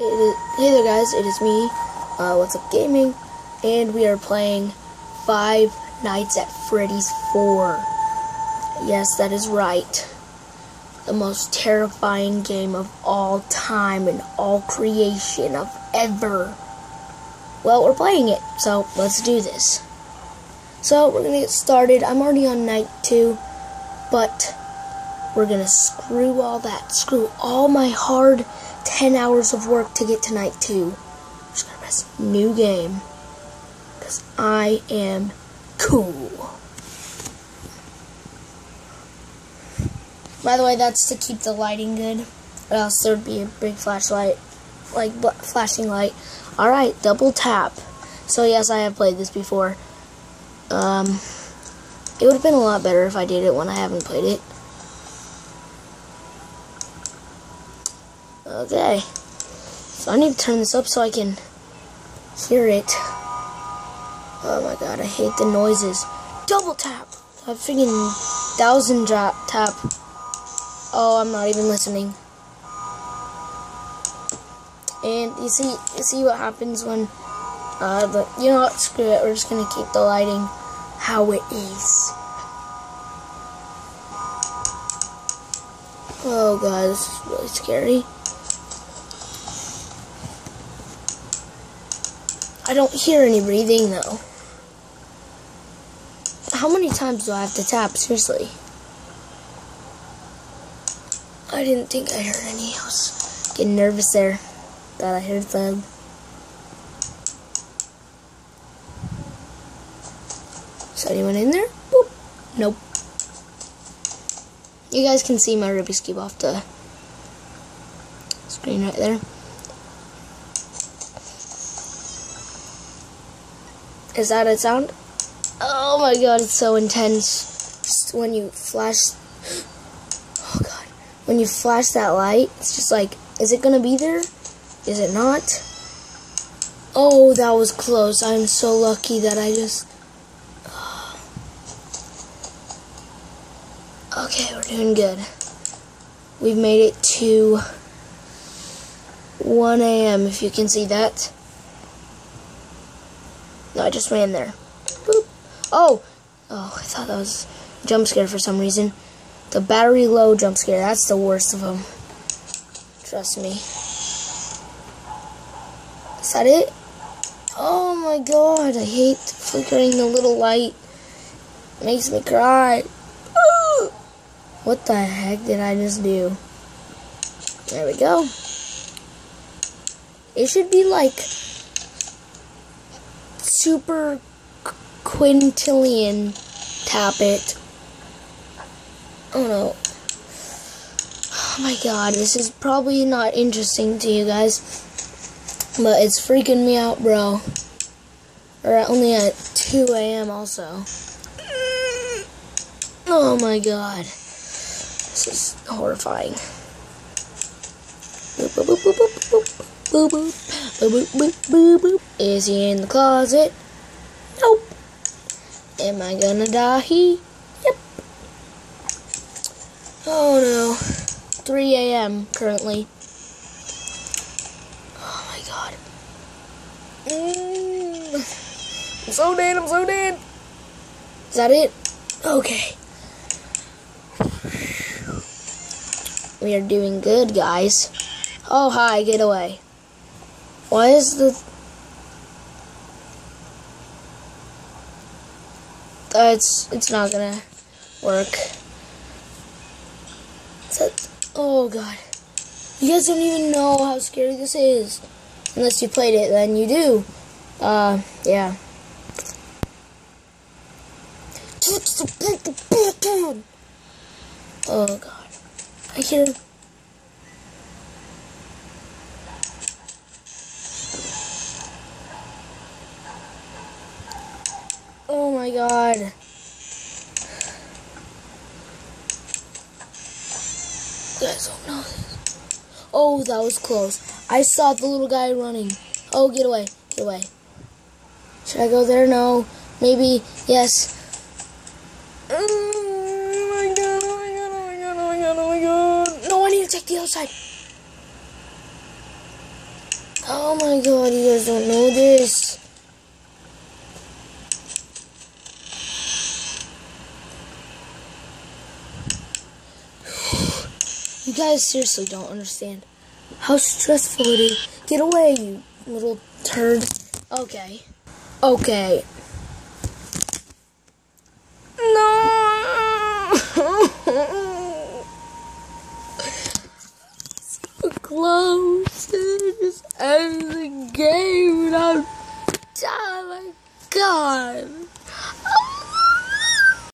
hey there guys, it is me, uh, Wassup Gaming, and we are playing Five Nights at Freddy's 4. Yes, that is right. The most terrifying game of all time and all creation of ever. Well, we're playing it, so let's do this. So, we're gonna get started. I'm already on night two, but we're gonna screw all that. Screw all my hard 10 hours of work to get tonight, too. I'm just gonna press new game. Because I am cool. By the way, that's to keep the lighting good. Or else there'd be a big flashlight. Like, flashing light. Alright, double tap. So yes, I have played this before. Um, it would have been a lot better if I did it when I haven't played it. Okay. So I need to turn this up so I can hear it. Oh my god, I hate the noises. Double tap! A freaking thousand drop tap. Oh, I'm not even listening. And you see, you see what happens when, uh, the, you know what, screw it, we're just gonna keep the lighting how it is. Oh god, this is really scary. I don't hear any breathing though. How many times do I have to tap? Seriously. I didn't think I heard any. I was getting nervous there. Thought I heard them. Is anyone in there? Boop. Nope. You guys can see my Rubik's Cube off the screen right there. Is that a sound? Oh my god, it's so intense. When you flash. Oh god. When you flash that light, it's just like, is it gonna be there? Is it not? Oh, that was close. I'm so lucky that I just. Okay, we're doing good. We've made it to 1 a.m. if you can see that. No, I just ran there. Boop. Oh! Oh, I thought that was jump scare for some reason. The battery low jump scare, that's the worst of them. Trust me. Is that it? Oh my god, I hate flickering the little light. It makes me cry. What the heck did I just do? There we go. It should be like super quintillion tap it. Oh no. Oh my god, this is probably not interesting to you guys. But it's freaking me out, bro. Or only at 2 a.m. also. Oh my god. This is horrifying. Boop, boop, boop, boop, boop, boop, boop. Boop, boop, boop. Is he in the closet? Nope. Am I gonna die? He? Yep. Oh no. 3 a.m. currently. Oh my god. Mm. I'm so dead, I'm so dead. Is that it? Okay. We are doing good, guys. Oh, hi, get away. Why is the... Uh, it's, it's not gonna work. That, oh god. You guys don't even know how scary this is. Unless you played it, then you do. Uh, yeah. Oh god. I hear Oh my god. Guys know this. Oh, that was close. I saw the little guy running. Oh, get away. Get away. Should I go there? No. Maybe. Yes. Oh my god. Oh my god. Oh my god. Oh my god. Oh my god. No, I need to take the outside. Oh my god, you guys don't know this. You guys seriously don't understand how stressful it is. Get away, you little turd. Okay. Okay. No! so close to just end the game and I'm... Oh my god!